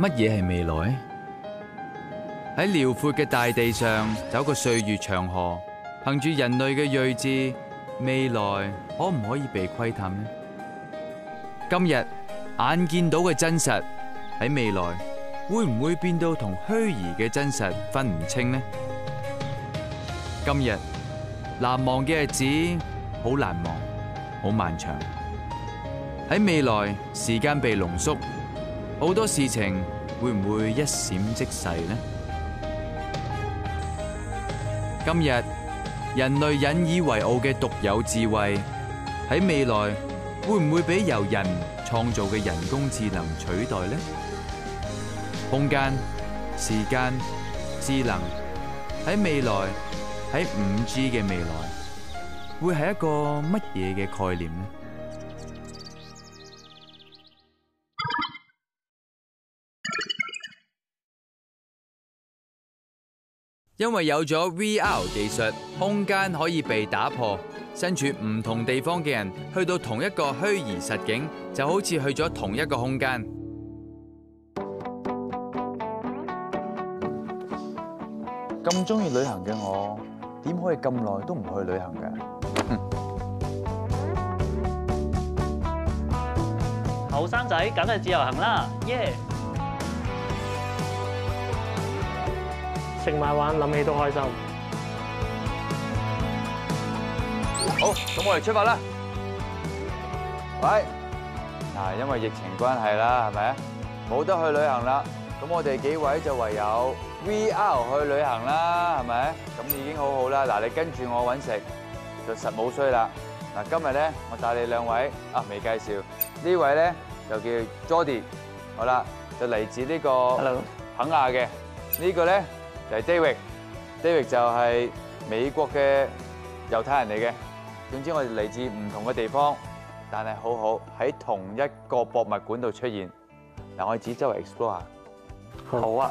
乜嘢係未來？喺遼闊嘅大地上走個歲月長河，憑住人類嘅睿智，未來可唔可以被窥探呢？今日眼見到嘅真實，喺未來會唔會變到同虛擬嘅真實分唔清呢？今日難忘嘅日子好難忘，好漫長。喺未來，時間被濃縮，好多事情会唔会一闪即逝呢？今日人類引以為傲嘅獨有智慧，喺未來會唔會俾由人創造嘅人工智能取代呢？空間、時間、智能喺未來，喺五 G 嘅未來，會係一個乜嘢嘅概念呢？因為有咗 VR 技術，空間可以被打破，身處唔同地方嘅人去到同一個虛擬實境，就好似去咗同一個空間。咁中意旅行嘅我，點可以咁耐都唔去旅行嘅？後生仔梗係自由行啦，耶！食埋玩，諗起都開心。好，咁我哋出發啦。喂，嗱，因為疫情關係啦，係咪啊？冇得去旅行啦，咁我哋幾位就唯有 VR 去旅行啦，係咪？咁已經好好啦。嗱，你跟住我揾食，就實冇衰啦。嗱，今日咧，我帶你兩位啊，未介紹呢位咧，就叫 Jordy，好啦，就嚟自呢個肯亞嘅，呢個咧就係 David，David 就係美國嘅猶太人嚟嘅。總之我哋嚟自唔同嘅地方，但係好好喺同一個博物館度出現。嗱，我哋指周圍 explore 下，好啊，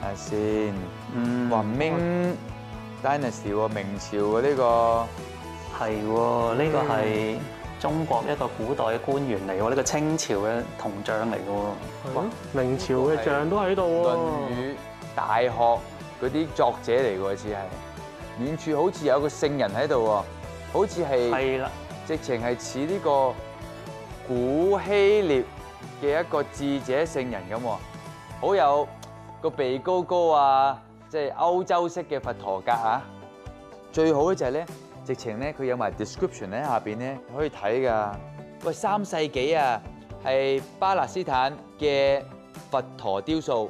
睇下先。嗯，哇，Ming Dynasty 喎，明朝嘅呢個。係喎，呢個係中國一個古代嘅官員嚟喎，呢個清朝嘅銅像嚟嘅喎。哇明朝嘅像都喺度《論喎。語》大學嗰啲作者嚟喎，似係遠處好似有個聖人喺度喎，好似係係啦，直情係似呢個古希臘嘅一個智者聖人咁喎，好有個鼻高高啊，即係歐洲式嘅佛陀格啊！最好咧就係咧，直情咧佢有埋 description 喺下邊咧可以睇噶。喂，三世紀啊，係巴勒斯坦嘅佛陀雕塑，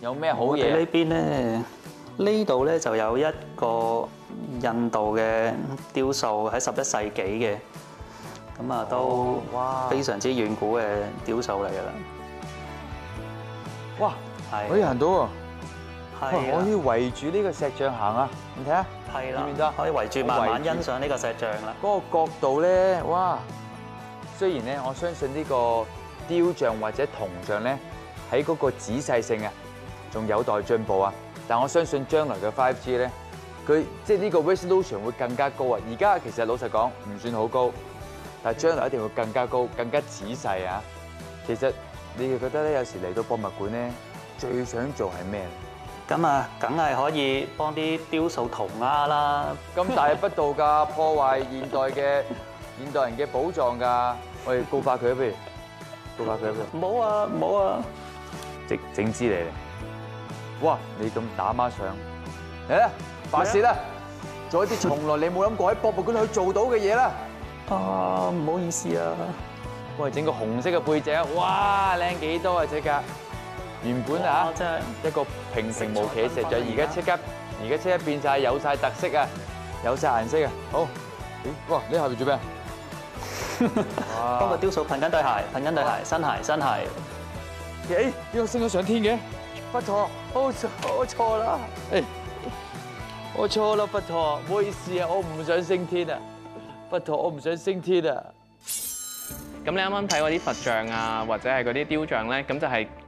有咩好嘢呢邊咧，呢度咧就有一個印度嘅雕塑喺十一世紀嘅，咁啊都哇非常之遠古嘅雕塑嚟㗎啦。哇！係可以行到喎，可啊以圍住呢個石像行啊！你睇下。係見唔見得啦，可以圍住慢慢欣賞呢個石像啦。嗰個角度咧，哇！雖然咧，我相信呢個雕像或者銅像咧，喺嗰個仔細性啊，仲有待進步啊。但我相信將來嘅 5G 咧，佢即係呢個 resolution 會更加高啊。而家其實老實講唔算好高，但係將來一定會更加高、更加仔細啊。其實你哋覺得咧，有時嚟到博物館咧，最想做係咩？咁啊，梗係可以幫啲雕塑塗鴉啦。咁大不道㗎，破壞現代嘅 現代人嘅寶藏㗎。我哋告發佢啊，不如告發佢啊，不如唔好啊，唔好啊！整整支嚟。哇！你咁打孖上嚟啦，發泄啦，做一啲從來你冇諗過喺博物館去做到嘅嘢啦。啊，唔好意思啊。我哋整個紅色嘅背脊，哇！靚幾多啊！即刻原本啊真係一個平平無奇嘅石像，而家即刻而家即刻變晒有晒特色啊，有晒顏色啊！好，咦？哇！你下邊做咩啊？幫個雕塑噴緊對鞋，噴緊對鞋，新鞋新鞋。咦，呢個升咗上天嘅，不錯，我錯我錯啦，誒，我錯啦，不錯，唔好意思啊，我唔想升天啊，不錯，我唔想升天啊。咁你啱啱睇嗰啲佛像啊，或者係嗰啲雕像咧，咁就係睇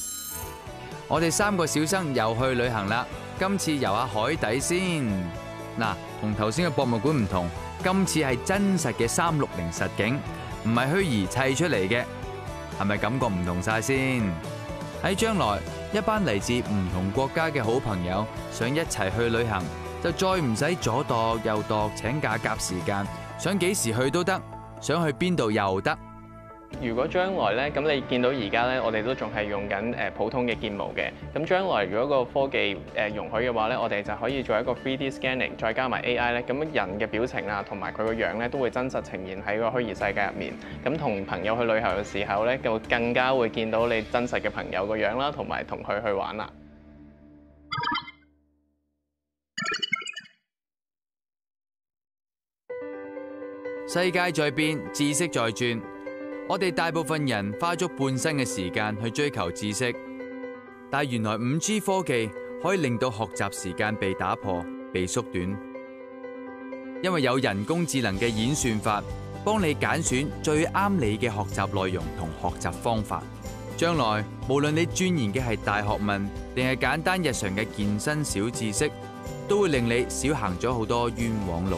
我哋三個小生又去旅行啦，今次遊下海底先。嗱，同頭先嘅博物館唔同，今次係真實嘅三六零實景，唔係虛擬砌出嚟嘅，係咪感覺唔同晒先？喺將來，一班嚟自唔同國家嘅好朋友想一齊去旅行，就再唔使左度右度請假夾時間，想幾時去都得，想去邊度又得。如果將來咧，咁你見到而家咧，我哋都仲係用緊誒普通嘅建模嘅。咁將來如果個科技誒容許嘅話咧，我哋就可以做一個 3D scanning，再加埋 AI 咧，咁人嘅表情啊，同埋佢個樣咧，都會真實呈現喺個虛擬世界入面。咁同朋友去旅行嘅時候咧，就更加會見到你真實嘅朋友個樣啦，同埋同佢去玩啦。世界在變，知識在轉。我哋大部分人花足半生嘅时间去追求知识，但原来五 G 科技可以令到学习时间被打破、被缩短，因为有人工智能嘅演算法，帮你拣选最啱你嘅学习内容同学习方法。将来无论你钻研嘅系大学问，定系简单日常嘅健身小知识，都会令你少行咗好多冤枉路。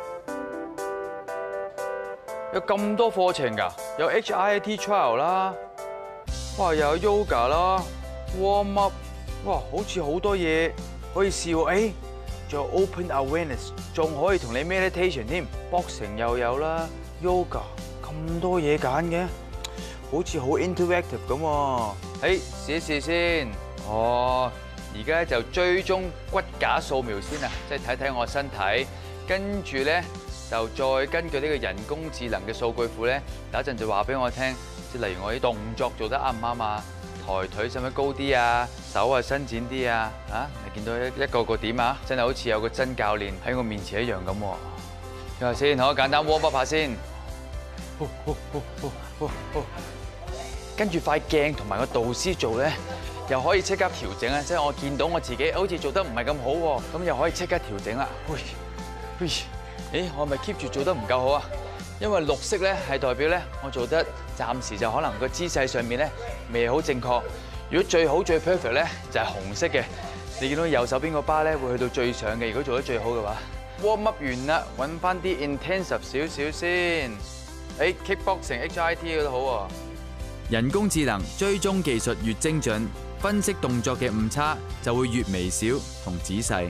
有咁多課程㗎，有 HIIT trial 啦，哇又有 yoga 啦，warm up，哇好似好多嘢可以試喎，誒仲有 open awareness，仲可以同你 meditation 添，boxing 又有啦，yoga 咁多嘢揀嘅，好似好 interactive 咁喎，誒試一試先，哦而家就追蹤骨架掃描先啊，即係睇睇我身體，跟住咧。就再根據呢個人工智能嘅數據庫咧，等一陣就話俾我聽，即係例如我啲動作做得啱唔啱啊，抬腿使唔使高啲啊，手啊伸展啲啊，嚇你見到一一個個點啊，真係好似有個真教練喺我面前一樣咁喎。睇下先，我簡單 warm up 下先。跟住塊鏡同埋個導師做咧，又可以即刻調整啊！即係我見到我自己好似做得唔係咁好喎，咁又可以即刻調整啦。誒，我係咪 keep 住做得唔夠好啊？因為綠色咧係代表咧，我做得暫時就可能個姿勢上面咧未好正確。如果最好最 perfect 咧就係紅色嘅。你見到右手邊個巴咧會去到最上嘅。如果做得最好嘅話，warm up 完啦，揾翻啲 intensive 少少先。誒，kickboxing、HIT 都好喎。人工智能追蹤技術越精準，分析動作嘅誤差就會越微小同仔細。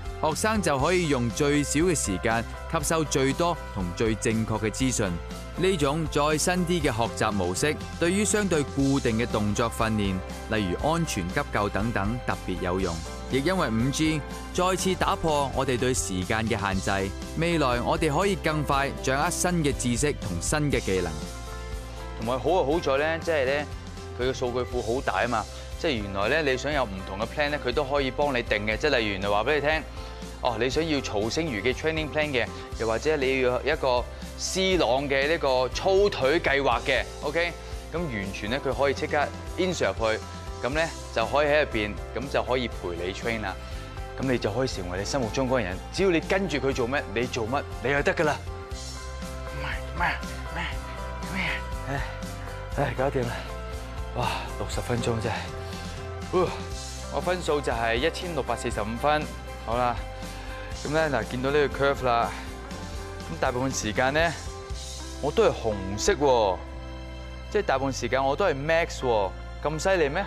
學生就可以用最少嘅時間吸收最多同最正確嘅資訊。呢種再新啲嘅學習模式，對於相對固定嘅動作訓練，例如安全急救等等，特別有用。亦因為五 G 再次打破我哋對時間嘅限制，未來我哋可以更快掌握新嘅知識同新嘅技能。同埋好就好在咧，即係咧佢嘅數據庫好大啊嘛！即係原來咧你想有唔同嘅 plan 咧，佢都可以幫你定嘅。即係例如原來話俾你聽，哦你想要曹星如嘅 training plan 嘅，又或者你要一個 C 朗嘅呢個粗腿計劃嘅，OK，咁完全咧佢可以即刻 insert 入去，咁咧就可以喺入边，咁就可以陪你 train 啦。咁你就可以成為你心目中嗰個人，只要你跟住佢做乜，你做乜，你就得噶啦。咩咩咩咩？唉唉，搞掂啦！哇，六十分鐘真系，我分數就係一千六百四十五分。好啦，咁咧嗱，見到呢個 curve 啦，咁大部分時間咧我都係紅色喎，即係大部分時間我都係 max 喎，咁犀利咩？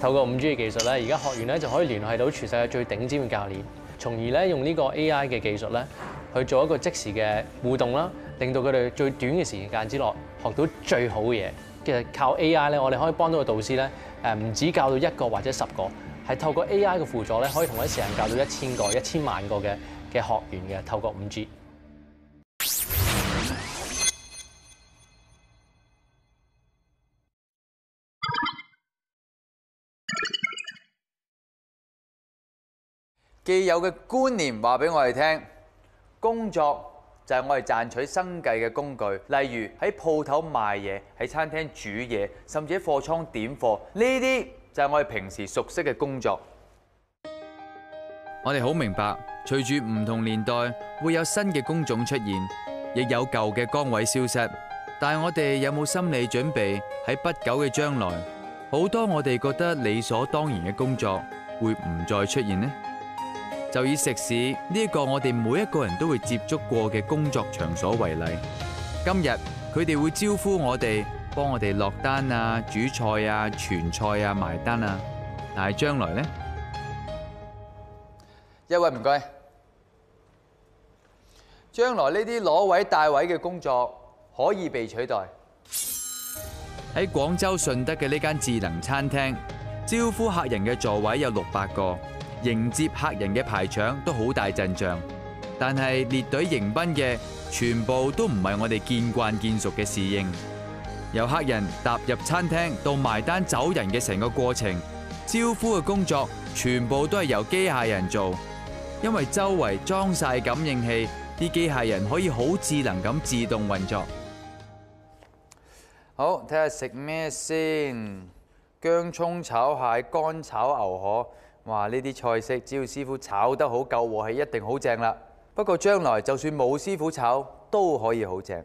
透過五 G 嘅技術咧，而家學員咧就可以聯繫到全世界最頂尖嘅教練，從而咧用呢個 AI 嘅技術咧去做一個即時嘅互動啦，令到佢哋最短嘅時間之內學到最好嘅嘢。其實靠 AI 咧，我哋可以幫到個導師咧，誒唔止教到一個或者十個，係透過 AI 嘅輔助咧，可以同一時間教到一千個、一千萬個嘅嘅學員嘅。透過五 G。既有嘅觀念話俾我哋聽，工作就係我哋賺取生計嘅工具。例如喺鋪頭賣嘢，喺餐廳煮嘢，甚至喺貨倉點貨，呢啲就係我哋平時熟悉嘅工作。我哋好明白，隨住唔同年代會有新嘅工種出現，亦有舊嘅崗位消失。但係我哋有冇心理準備喺不久嘅將來，好多我哋覺得理所當然嘅工作會唔再出現呢？就以食肆呢一個我哋每一個人都會接觸過嘅工作場所為例，今日佢哋會招呼我哋，幫我哋落單啊、煮菜啊、傳菜啊、埋單啊。但係將來呢？一位唔該，將來呢啲攞位帶位嘅工作可以被取代。喺廣州順德嘅呢間智能餐廳，招呼客人嘅座位有六百個，迎接客人嘅排場都好大陣仗。但係列隊迎賓嘅全部都唔係我哋見慣見熟嘅侍應。由客人踏入餐廳到埋單走人嘅成個過程，招呼嘅工作全部都係由機械人做。因為周圍裝晒感應器，啲機械人可以好智能咁自動運作。好，睇下食咩先？薑葱炒蟹、乾炒牛河，哇！呢啲菜式只要師傅炒得好夠鑊氣，一定好正啦。不過將來就算冇師傅炒，都可以好正。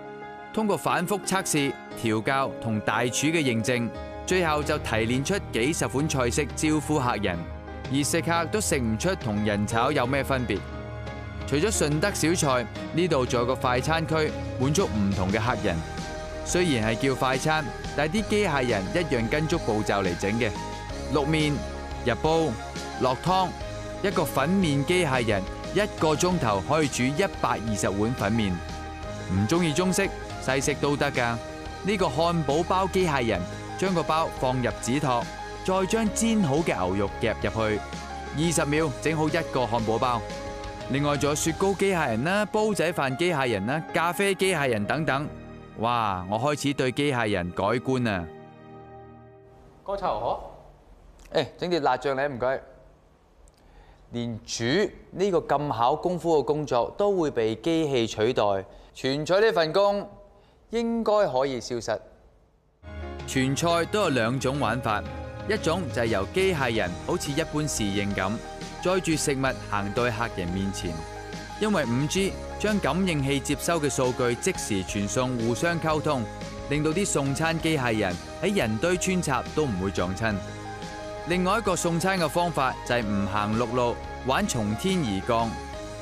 通過反覆測試、調教同大廚嘅認證，最後就提炼出幾十款菜式招呼客人。而食客都食唔出同人炒有咩分別。除咗順德小菜，呢度仲有個快餐區，滿足唔同嘅客人。雖然係叫快餐，但係啲機械人一樣跟足步驟嚟整嘅。淥麵、入煲、落湯，一個粉麵機械人一個鐘頭可以煮一百二十碗粉麵。唔中意中式、西式都得㗎。呢個漢堡包機械人將個包放入紙托。再將煎好嘅牛肉夾入去，二十秒整好一個漢堡包。另外仲有雪糕機械人啦、煲仔飯機械人啦、咖啡機械人等等。哇！我開始對機械人改觀啊！乾炒牛河，誒，整碟辣醬你唔該。連煮呢個咁考功夫嘅工作都會被機器取代，全取呢份工應該可以消失。全菜都有兩種玩法。一種就係由機械人好似一般侍應咁，載住食物行到客人面前。因為五 G 將感應器接收嘅數據即時傳送，互相溝通，令到啲送餐機械人喺人堆穿插都唔會撞親。另外一個送餐嘅方法就係唔行陆路，玩從天而降，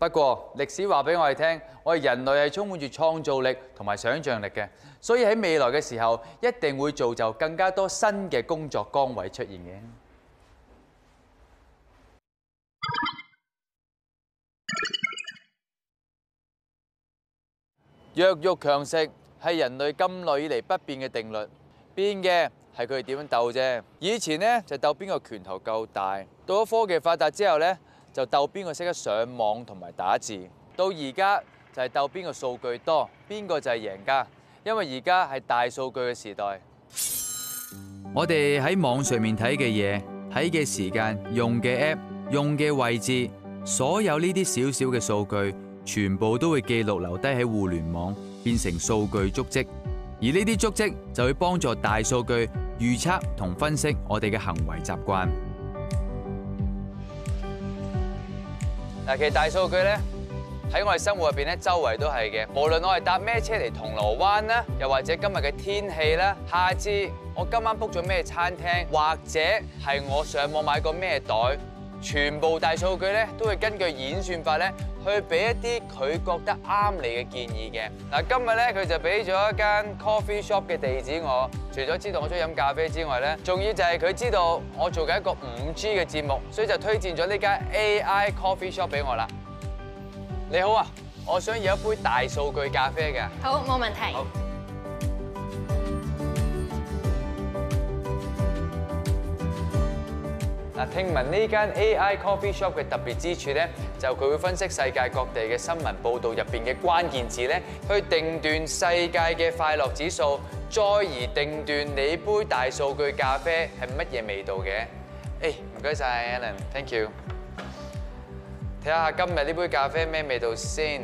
不過歷史話俾我哋聽，我哋人類係充滿住創造力同埋想像力嘅，所以喺未來嘅時候一定會造就更加多新嘅工作崗位出現嘅。弱肉強食係人類咁耐以嚟不變嘅定律，變嘅係佢哋點樣鬥啫。以前呢，就鬥邊個拳頭夠大，到咗科技發達之後呢，就鬥邊個識得上網同埋打字，到而家就係鬥邊個數據多，邊個就係贏家。因為而家係大數據嘅時代，我哋喺網上面睇嘅嘢、睇嘅時間、用嘅 app、用嘅位置，所有呢啲小小嘅數據，全部都會記錄留低喺互聯網，變成數據足跡。而呢啲足跡就會幫助大數據預測同分析我哋嘅行為習慣。嗱，其實大數據咧喺我哋生活入邊咧，周圍都係嘅。無論我係搭咩車嚟銅鑼灣啦，又或者今日嘅天氣啦，下次我今晚 book 咗咩餐廳，或者係我上網買過咩袋，全部大數據咧都會根據演算法咧去俾一啲佢覺得啱你嘅建議嘅。嗱，今日咧佢就俾咗一間 coffee shop 嘅地址我，除咗知道我中意飲咖啡之外咧，仲要就係佢知道我做緊一個五 G 嘅節目，所以就推薦咗呢間 AI coffee shop 俾我啦。你好啊，我想要一杯大數據咖啡嘅。好，冇問題。好嗱，聽聞呢間 AI coffee shop 嘅特別之處咧，就佢會分析世界各地嘅新聞報導入邊嘅關鍵字咧，去定斷世界嘅快樂指數，再而定斷你杯大數據咖啡係乜嘢味道嘅。誒，唔該晒 Alan，thank you。睇下今日呢杯咖啡咩味道先。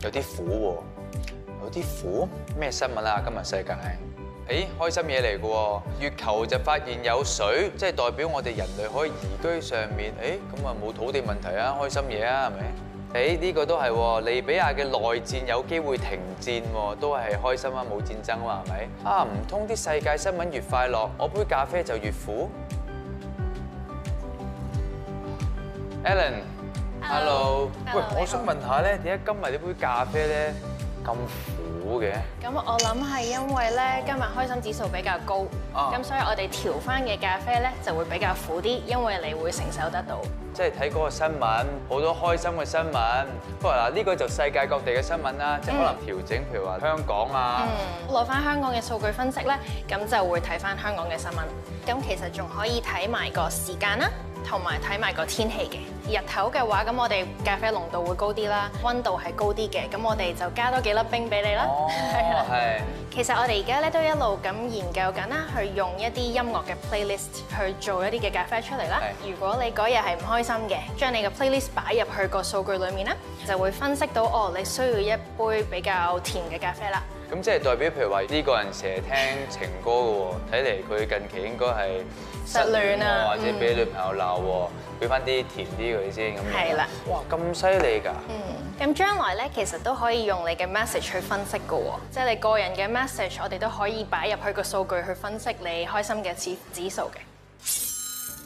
有啲苦喎，有啲苦。咩新聞啊？今日世界？誒，開心嘢嚟嘅喎。月球就發現有水，即係代表我哋人類可以移居上面。誒，咁啊冇土地問題啊，開心嘢啊，係咪？誒，呢個都係喎。利比亞嘅內戰有機會停戰喎，都係開心啊，冇戰爭啊嘛，係咪？啊，唔通啲世界新聞越快樂，我杯咖啡就越苦？Alan，hello，喂我想問下咧，點解今日呢杯咖啡咧咁苦嘅？咁我諗係因為咧今日開心指數比較高，啊咁所以我哋調翻嘅咖啡咧就會比較苦啲，因為你會承受得到。即係睇嗰個新聞，好多開心嘅新聞。不過嗱，呢個就世界各地嘅新聞啦，即係可能調整，譬如話香港啊。嗯，攞翻香港嘅數據分析咧，咁就會睇翻香港嘅新聞。咁其實仲可以睇埋個時間啦，同埋睇埋個天氣嘅。日頭嘅話，咁我哋咖啡濃度會高啲啦，温度係高啲嘅，咁我哋就加多幾粒冰俾你啦。哦，係啦係。其實我哋而家咧都一路咁研究緊啦，去用一啲音樂嘅 playlist 去做一啲嘅咖啡出嚟啦。如果你嗰日係唔開心嘅，將你嘅 playlist 擺入去個數據裡面咧，就會分析到哦，你需要一杯比較甜嘅咖啡啦。咁即係代表，譬如話呢個人成日聽情歌嘅喎，睇嚟佢近期應該係失戀啊或者俾女朋友鬧喎，俾翻啲甜啲佢先咁樣。係啦。哇，咁犀利㗎！嗯，咁將來咧其實都可以用你嘅 message 去分析嘅喎，即係你個人嘅 message，我哋都可以擺入去個數據去分析你開心嘅指指數嘅。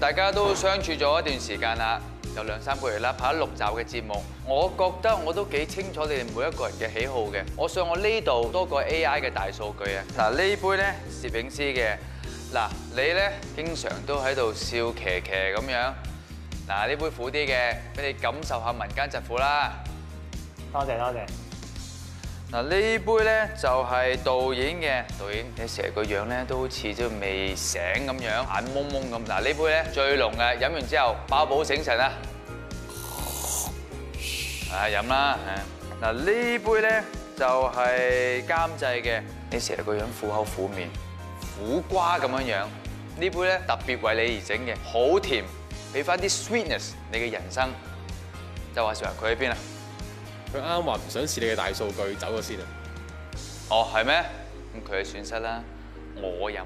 大家都相處咗一段時間啦，有兩三個月啦，拍咗六集嘅節目，我覺得我都幾清楚你哋每一個人嘅喜好嘅。我上我呢度多個 AI 嘅大數據啊。嗱，呢杯咧攝影師嘅，嗱你咧經常都喺度笑騎騎咁樣，嗱呢杯苦啲嘅，俾你感受下民間疾苦啦。多謝多謝。嗱呢杯咧就係導演嘅，導演你成日個樣咧都好似即未醒咁樣，眼蒙蒙咁。嗱呢杯咧最濃嘅，飲完之後飽飽醒神啊！啊飲啦，嗱呢杯咧就係監製嘅，你成日個樣苦口苦面，苦瓜咁樣樣。呢杯咧特別為你而整嘅，好甜，俾翻啲 sweetness 你嘅人生。就話時話佢喺邊啊？佢啱啱話唔想試你嘅大數據，走咗先啊！哦，係咩？咁佢嘅損失啦，我飲。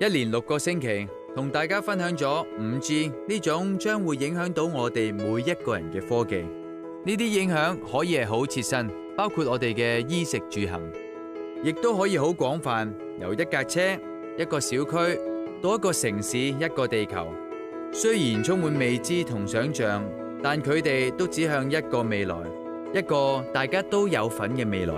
一連六個星期，同大家分享咗五 G 呢種將會影響到我哋每一個人嘅科技。呢啲影響可以係好切身，包括我哋嘅衣食住行，亦都可以好廣泛，由一架車、一個小區到一個城市、一個地球。雖然充滿未知同想象，但佢哋都指向一個未來，一個大家都有份嘅未來。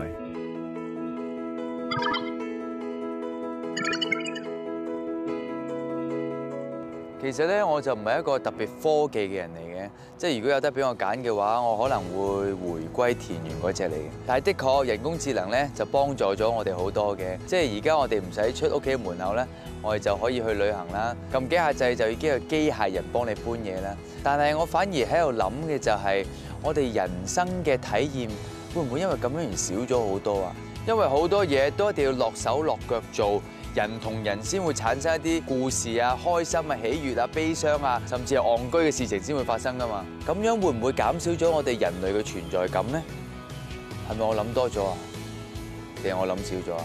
其實咧，我就唔係一個特別科技嘅人嚟嘅，即系如果有得俾我揀嘅話，我可能會回歸田園嗰只嚟嘅。但係的確，人工智能咧就幫助咗我哋好多嘅，即係而家我哋唔使出屋企門口咧，我哋就可以去旅行啦。撳幾下掣就已經有機械人幫你搬嘢啦。但係我反而喺度諗嘅就係，我哋人生嘅體驗會唔會因為咁樣而少咗好多啊？因為好多嘢都一定要落手落腳做。人同人先會產生一啲故事啊、開心啊、喜悅啊、悲傷啊，甚至係戇居嘅事情先會發生噶嘛。咁樣會唔會減少咗我哋人類嘅存在感呢？係咪我諗多咗啊？定係我諗少咗啊？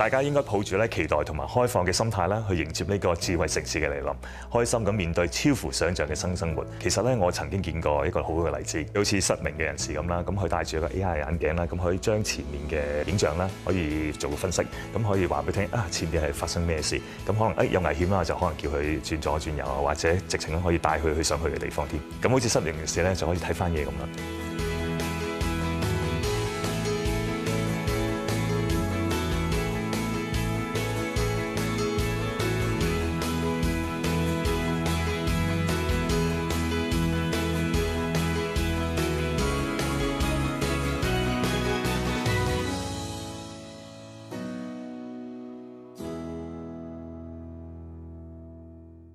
大家應該抱住咧期待同埋開放嘅心態啦，去迎接呢個智慧城市嘅嚟臨，開心咁面對超乎想像嘅新生活。其實咧，我曾經見過一個好好嘅例子，好似失明嘅人士咁啦，咁佢戴住一個 AI 眼鏡啦，咁可以將前面嘅影像啦，可以做分析，咁可以話俾佢聽啊，前面係發生咩事，咁可能誒有危險啦，就可能叫佢轉左轉右啊，或者直情可以帶佢去想去嘅地方添。咁好似失明人士咧，就可以睇翻嘢咁啦。